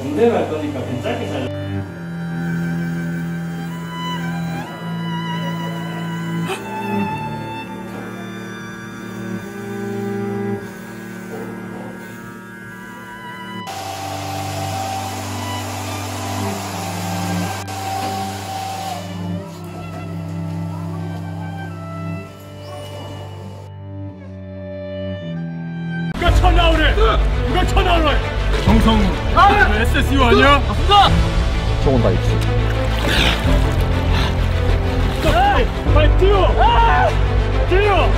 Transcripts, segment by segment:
내려갈 거니까 괜찮게 잘. 누가 쳐나오래? 누가 쳐나오래? 정성우 너 SSU 아니야? 저건 다 있지. 빨리 뛰어! 뛰어!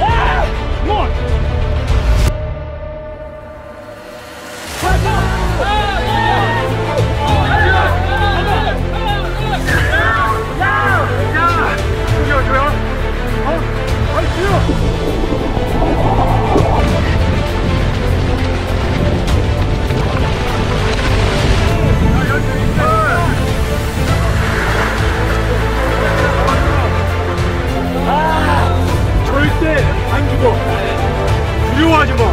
두려워하지 마.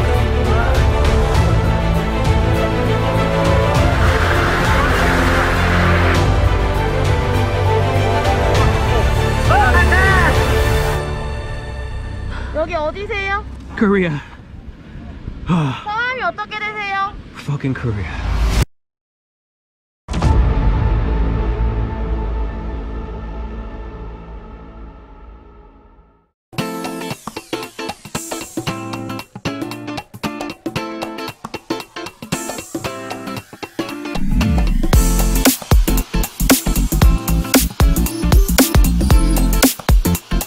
여기 어디세요? Korea. 성함이 어떻게 되세요? Fucking Korea.